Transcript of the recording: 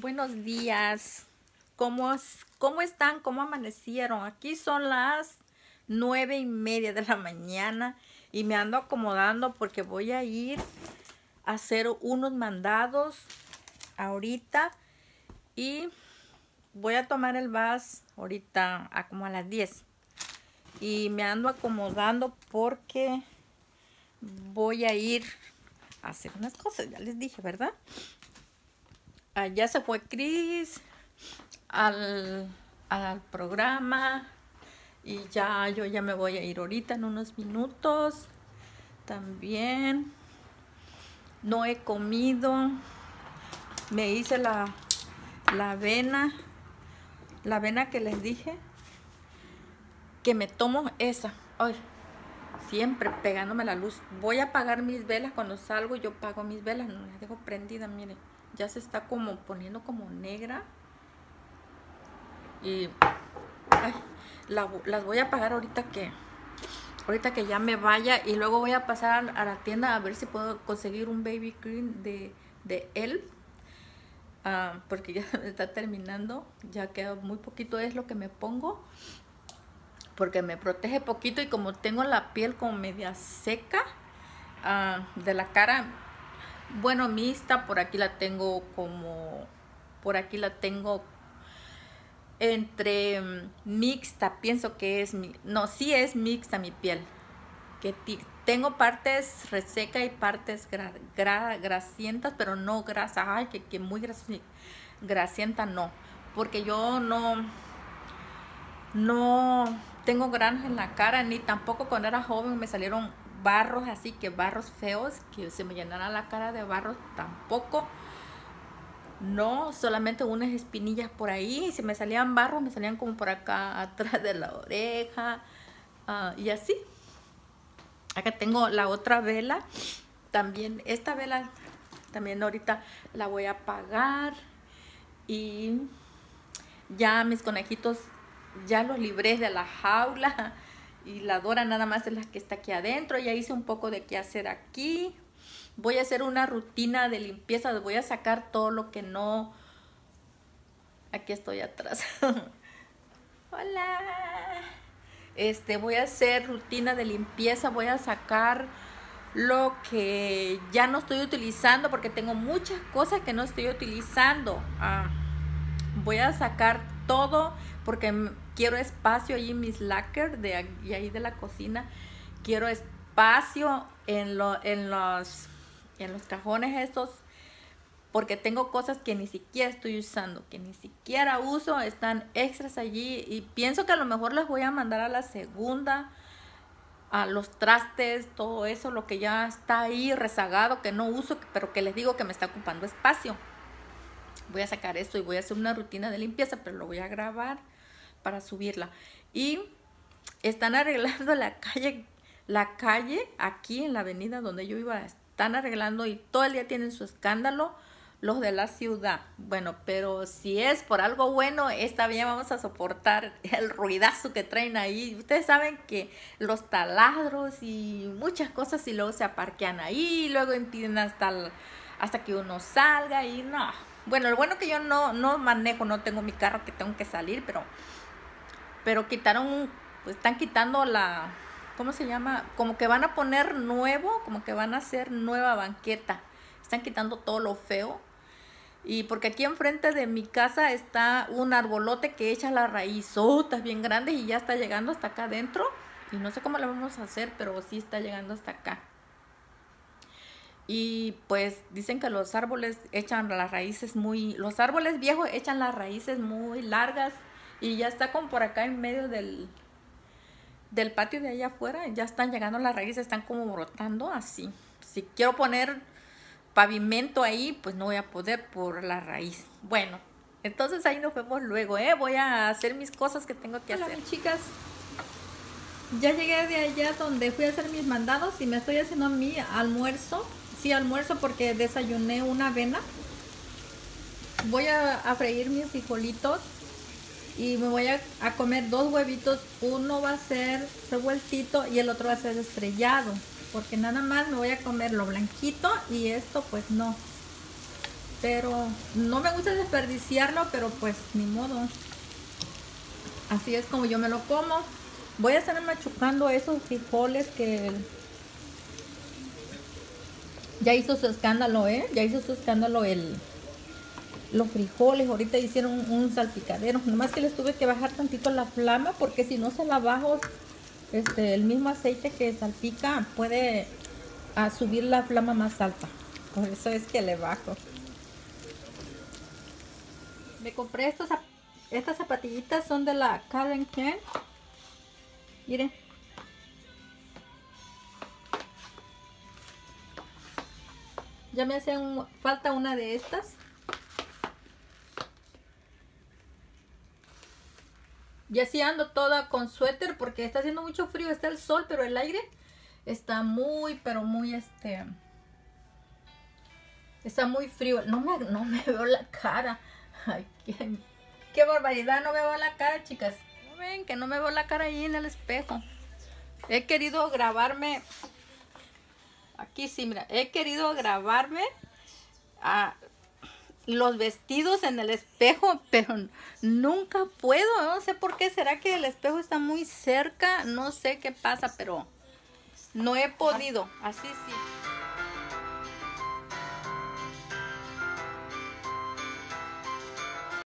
Buenos días. ¿Cómo, ¿Cómo están? ¿Cómo amanecieron? Aquí son las nueve y media de la mañana y me ando acomodando porque voy a ir a hacer unos mandados ahorita y voy a tomar el bus ahorita a como a las 10 y me ando acomodando porque voy a ir a hacer unas cosas, ya les dije, ¿verdad? Allá se fue Chris al, al programa y ya yo ya me voy a ir ahorita en unos minutos también. No he comido. Me hice la la avena la avena que les dije que me tomo esa. Ay, siempre pegándome la luz. Voy a apagar mis velas. Cuando salgo yo pago mis velas. No las dejo prendidas miren ya se está como poniendo como negra. Y las voy a pagar ahorita que ahorita que ya me vaya. Y luego voy a pasar a la tienda a ver si puedo conseguir un baby cream de, de Elf ah, porque ya está terminando. Ya queda muy poquito es lo que me pongo. Porque me protege poquito y como tengo la piel como media seca ah, de la cara bueno mixta por aquí la tengo como por aquí la tengo entre mm, mixta, pienso que es, no, sí es mixta mi piel, que tengo partes reseca y partes grasientas, pero no grasa, ay, que, que muy grasienta no, porque yo no, no tengo granos en la cara, ni tampoco cuando era joven me salieron barros así, que barros feos, que se me llenara la cara de barros, tampoco, no, solamente unas espinillas por ahí. Si me salían barros, me salían como por acá atrás de la oreja. Ah, y así. Acá tengo la otra vela. También esta vela, también ahorita la voy a apagar. Y ya mis conejitos, ya los libré de la jaula. Y la Dora nada más es la que está aquí adentro. Ya hice un poco de qué hacer aquí voy a hacer una rutina de limpieza, voy a sacar todo lo que no... Aquí estoy atrás. Hola. Este, voy a hacer rutina de limpieza, voy a sacar lo que ya no estoy utilizando porque tengo muchas cosas que no estoy utilizando. Ah, voy a sacar todo porque quiero espacio en mis lockers de ahí de la cocina. Quiero espacio en, lo, en los en los cajones estos porque tengo cosas que ni siquiera estoy usando, que ni siquiera uso, están extras allí y pienso que a lo mejor les voy a mandar a la segunda, a los trastes, todo eso, lo que ya está ahí rezagado, que no uso, pero que les digo que me está ocupando espacio. Voy a sacar esto y voy a hacer una rutina de limpieza, pero lo voy a grabar para subirla. Y están arreglando la calle, la calle aquí en la avenida donde yo iba están arreglando y todo el día tienen su escándalo los de la ciudad. Bueno, pero si es por algo bueno, esta bien vamos a soportar el ruidazo que traen ahí. Ustedes saben que los taladros y muchas cosas y luego se aparquean ahí, luego impiden hasta, hasta que uno salga y no. Bueno, lo bueno que yo no, no manejo, no tengo mi carro que tengo que salir, pero, pero quitaron, pues están quitando la, ¿cómo se llama? Como que van a poner nuevo, como que van a hacer nueva banqueta. Están quitando todo lo feo. Y porque aquí enfrente de mi casa está un arbolote que echa las raízotas bien grandes y ya está llegando hasta acá adentro. Y no sé cómo lo vamos a hacer, pero sí está llegando hasta acá. Y pues dicen que los árboles echan las raíces muy, los árboles viejos echan las raíces muy largas y ya está como por acá en medio del, del patio de allá afuera ya están llegando las raíces, están como brotando así. Si quiero poner pavimento ahí, pues no voy a poder por la raíz. Bueno, entonces ahí nos vemos luego, ¿eh? Voy a hacer mis cosas que tengo que hacer. chicas, ya llegué de allá donde fui a hacer mis mandados y me estoy haciendo mi almuerzo. Sí, almuerzo porque desayuné una avena. Voy a, a freír mis frijolitos y me voy a, comer dos huevitos. Uno va a ser revueltito y el otro va a ser estrellado. Porque nada más me voy a comer lo blanquito y esto pues no. Pero no me gusta desperdiciarlo, pero pues ni modo. Así es como yo me lo como. Voy a estar machucando esos frijoles que ya hizo su escándalo, ¿eh? Ya hizo su escándalo el los frijoles. Ahorita hicieron un, salpicadero. Nomás que les tuve que bajar tantito la flama porque si no se la bajo, este, el mismo aceite que salpica puede a subir la flama más alta. Por eso es que le bajo. Me compré estos, estas zapatillitas, son de la Karen Ken. Miren. Ya me hace falta una de estas. Y así ando toda con suéter porque está haciendo mucho frío, está el sol, pero el aire está muy, pero muy este... Está muy frío. No me, no me veo la cara. Ay, qué, qué barbaridad, no me veo la cara, chicas. ven que no me veo la cara ahí en el espejo? He querido grabarme... Aquí sí, mira. He querido grabarme los vestidos en el espejo, pero nunca puedo, no sé por qué, será que el espejo está muy cerca, no sé qué pasa, pero no he podido, así sí.